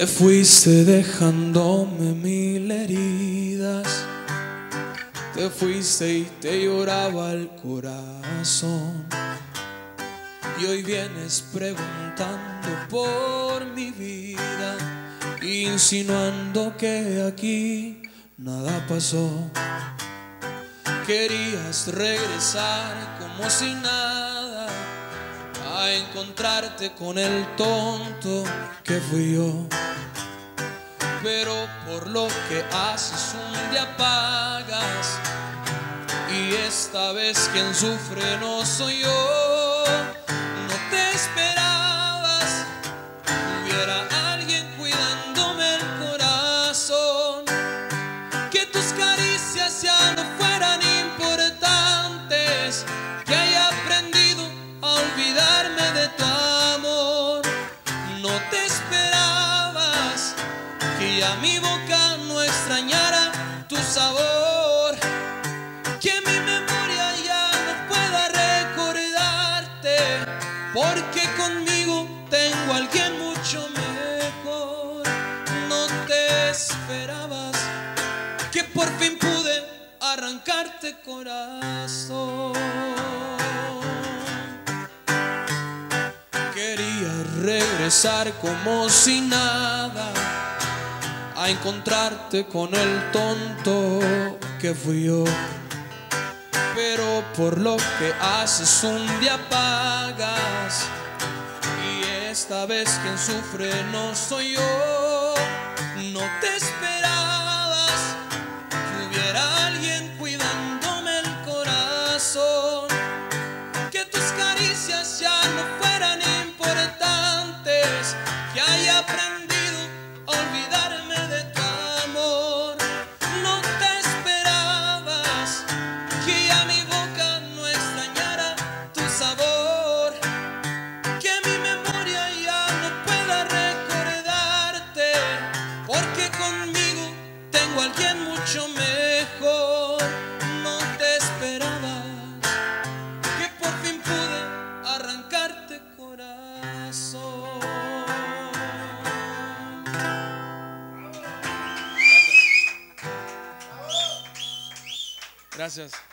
Te fuiste dejándome mil heridas. Te fuiste y te lloraba el corazón. Y hoy vienes preguntando por mi vida, insinuando que aquí nada pasó. Querías regresar como si nada a encontrarte con el tonto que fui yo. Pero por lo que haces un día pagas y esta vez quien sufre no soy yo. Que ya mi boca no extrañara tu sabor, que mi memoria ya no pueda recordarte, porque conmigo tengo a alguien mucho mejor. No te esperabas que por fin pude arrancarte corazón. Quería regresar como si nada a encontrarte con el tonto que fui yo. Pero por lo que haces un día pagas y esta vez quien sufre no soy yo. Tengo alguien mucho mejor. No te esperabas que por fin pude arrancarte corazón. Gracias.